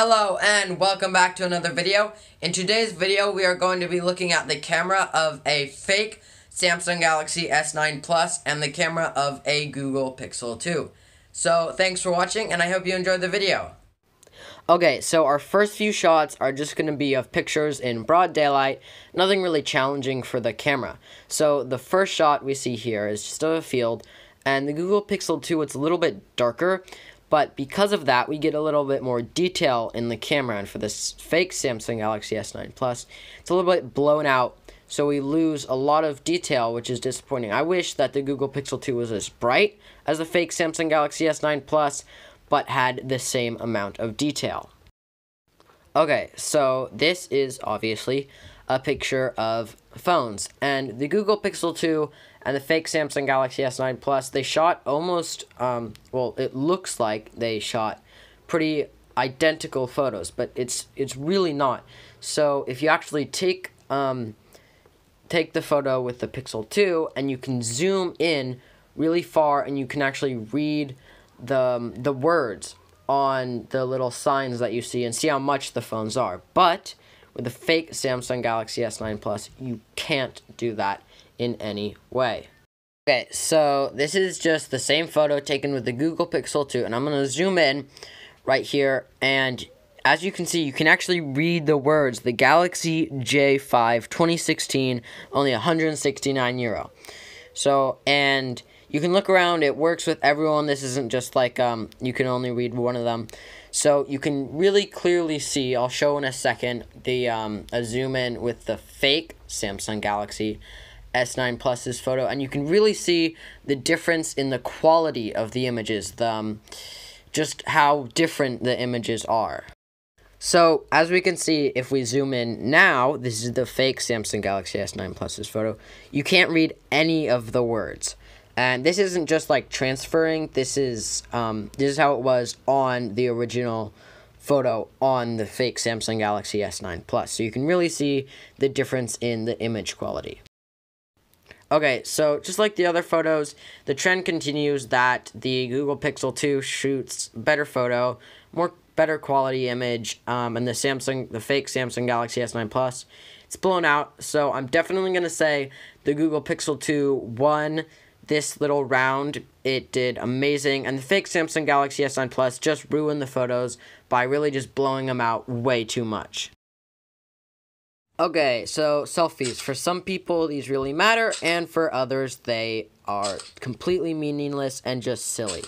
Hello and welcome back to another video. In today's video we are going to be looking at the camera of a fake Samsung Galaxy S9 Plus and the camera of a Google Pixel 2. So thanks for watching and I hope you enjoyed the video. Okay, so our first few shots are just going to be of pictures in broad daylight, nothing really challenging for the camera. So the first shot we see here is just of a field, and the Google Pixel 2, it's a little bit darker, but because of that, we get a little bit more detail in the camera. And for this fake Samsung Galaxy S9 Plus, it's a little bit blown out. So we lose a lot of detail, which is disappointing. I wish that the Google Pixel 2 was as bright as the fake Samsung Galaxy S9 Plus, but had the same amount of detail. Okay, so this is obviously a picture of phones. And the Google Pixel 2 and the fake Samsung Galaxy S9 Plus, they shot almost, um, well, it looks like they shot pretty identical photos, but it's it's really not. So if you actually take um, take the photo with the Pixel 2 and you can zoom in really far and you can actually read the um, the words on the little signs that you see and see how much the phones are. But with the fake Samsung Galaxy S9 Plus, you can't do that in any way. Okay, so this is just the same photo taken with the Google Pixel 2, and I'm going to zoom in right here, and as you can see, you can actually read the words, the Galaxy J5 2016, only 169 euro. So, and you can look around, it works with everyone, this isn't just like, um, you can only read one of them. So you can really clearly see, I'll show in a second, the um, a zoom in with the fake Samsung Galaxy S9 Plus's photo, and you can really see the difference in the quality of the images, the, um, just how different the images are. So, as we can see, if we zoom in now, this is the fake Samsung Galaxy S9 Plus's photo, you can't read any of the words. And this isn't just like transferring. This is um, this is how it was on the original photo on the fake Samsung Galaxy S9 Plus. So you can really see the difference in the image quality. Okay, so just like the other photos, the trend continues that the Google Pixel 2 shoots better photo, more better quality image, um, and the Samsung, the fake Samsung Galaxy S9 Plus, it's blown out. So I'm definitely gonna say the Google Pixel 2 won this little round. It did amazing, and the fake Samsung Galaxy S9 Plus just ruined the photos by really just blowing them out way too much. Okay, so selfies. For some people, these really matter, and for others, they are completely meaningless and just silly.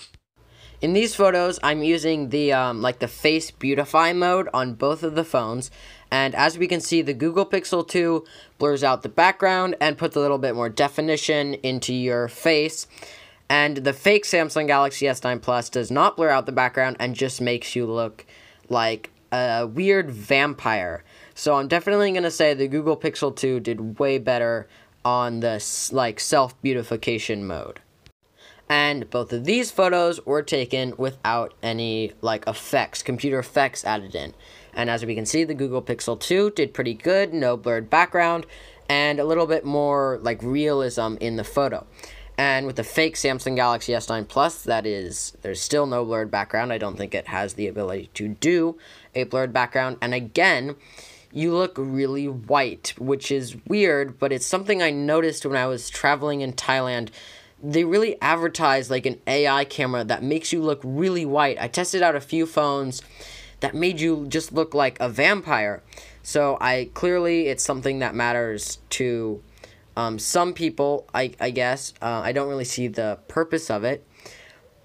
In these photos, I'm using the um, like the face beautify mode on both of the phones, and as we can see, the Google Pixel 2 blurs out the background and puts a little bit more definition into your face. And the fake Samsung Galaxy S9 Plus does not blur out the background and just makes you look like a weird vampire. So I'm definitely going to say the Google Pixel 2 did way better on this like self-beautification mode. And both of these photos were taken without any like effects, computer effects added in. And as we can see, the Google Pixel 2 did pretty good, no blurred background, and a little bit more like realism in the photo. And with the fake Samsung Galaxy S9 Plus, that is, there's still no blurred background. I don't think it has the ability to do a blurred background. And again, you look really white, which is weird, but it's something I noticed when I was traveling in Thailand. They really advertise like an AI camera that makes you look really white. I tested out a few phones that made you just look like a vampire. So I clearly it's something that matters to um, some people. I I guess uh, I don't really see the purpose of it,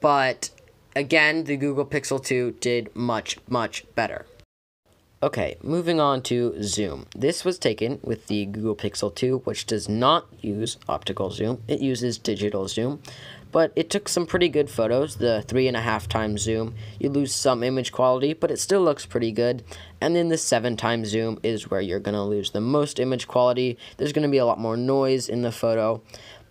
but again, the Google Pixel 2 did much much better. Okay, moving on to zoom. This was taken with the Google Pixel 2, which does not use optical zoom. It uses digital zoom but it took some pretty good photos, the three and a half times zoom. You lose some image quality, but it still looks pretty good. And then the seven times zoom is where you're going to lose the most image quality. There's going to be a lot more noise in the photo,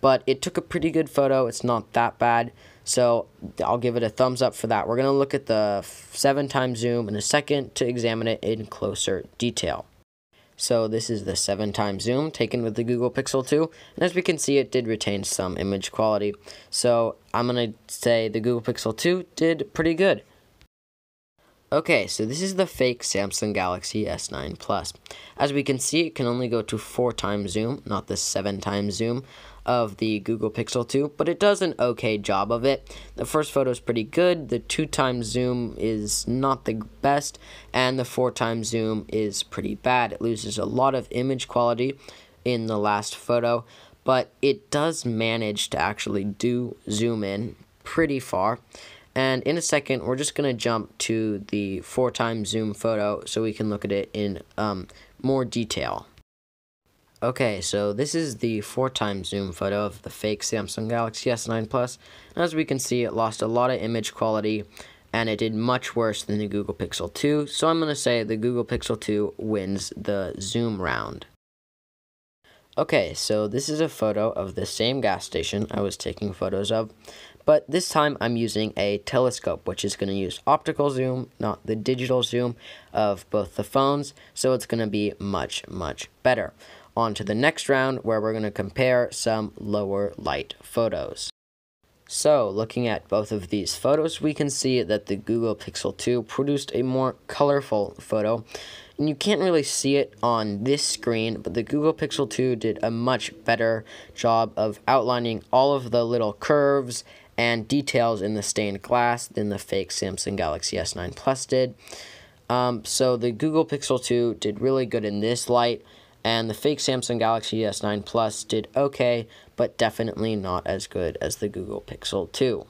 but it took a pretty good photo. It's not that bad. So I'll give it a thumbs up for that. We're going to look at the seven times zoom in a second to examine it in closer detail. So this is the 7 times zoom taken with the Google Pixel 2. And as we can see, it did retain some image quality. So I'm going to say the Google Pixel 2 did pretty good. Okay, so this is the fake Samsung Galaxy S9 Plus. As we can see, it can only go to 4 times zoom, not the 7 times zoom of the Google Pixel 2, but it does an okay job of it. The first photo is pretty good, the 2 times zoom is not the best, and the 4 times zoom is pretty bad. It loses a lot of image quality in the last photo, but it does manage to actually do zoom in pretty far. And in a second, we're just going to jump to the four times zoom photo so we can look at it in um, more detail. Okay, so this is the four times zoom photo of the fake Samsung Galaxy S9 Plus. As we can see, it lost a lot of image quality and it did much worse than the Google Pixel 2. So I'm going to say the Google Pixel 2 wins the zoom round. Okay, so this is a photo of the same gas station I was taking photos of, but this time I'm using a telescope, which is going to use optical zoom, not the digital zoom of both the phones, so it's going to be much, much better. On to the next round, where we're going to compare some lower light photos. So, looking at both of these photos, we can see that the Google Pixel 2 produced a more colorful photo, and you can't really see it on this screen, but the Google Pixel 2 did a much better job of outlining all of the little curves and details in the stained glass than the fake Samsung Galaxy S9 Plus did. Um, so the Google Pixel 2 did really good in this light, and the fake Samsung Galaxy S9 Plus did okay, but definitely not as good as the Google Pixel 2.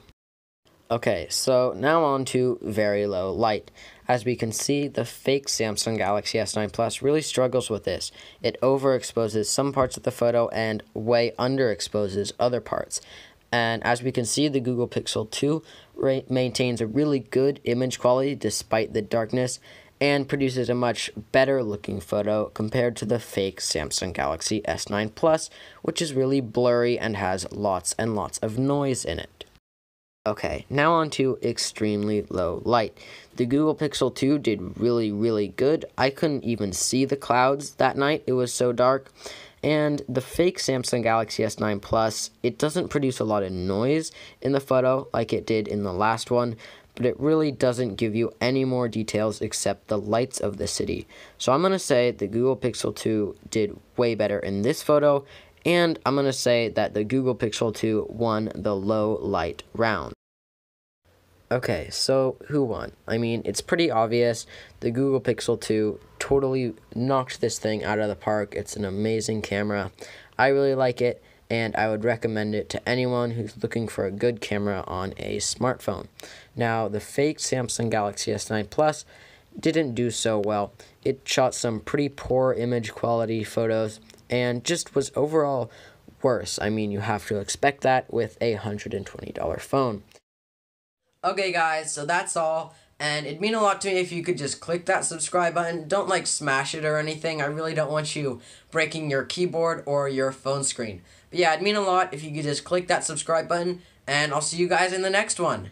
Okay, so now on to very low light. As we can see, the fake Samsung Galaxy S9 Plus really struggles with this. It overexposes some parts of the photo and way underexposes other parts. And as we can see, the Google Pixel 2 maintains a really good image quality despite the darkness and produces a much better looking photo compared to the fake Samsung Galaxy S9 Plus, which is really blurry and has lots and lots of noise in it. Okay, now on to extremely low light. The Google Pixel 2 did really, really good. I couldn't even see the clouds that night, it was so dark. And the fake Samsung Galaxy S9 Plus, it doesn't produce a lot of noise in the photo like it did in the last one, but it really doesn't give you any more details except the lights of the city. So I'm going to say the Google Pixel 2 did way better in this photo, and I'm going to say that the Google Pixel 2 won the low light round. Okay, so who won? I mean, it's pretty obvious. The Google Pixel 2 totally knocked this thing out of the park. It's an amazing camera. I really like it, and I would recommend it to anyone who's looking for a good camera on a smartphone. Now, the fake Samsung Galaxy S9 Plus didn't do so well. It shot some pretty poor image quality photos and just was overall worse. I mean, you have to expect that with a $120 phone. Okay, guys, so that's all. And it'd mean a lot to me if you could just click that subscribe button. Don't like smash it or anything. I really don't want you breaking your keyboard or your phone screen. But yeah, it'd mean a lot if you could just click that subscribe button. And I'll see you guys in the next one.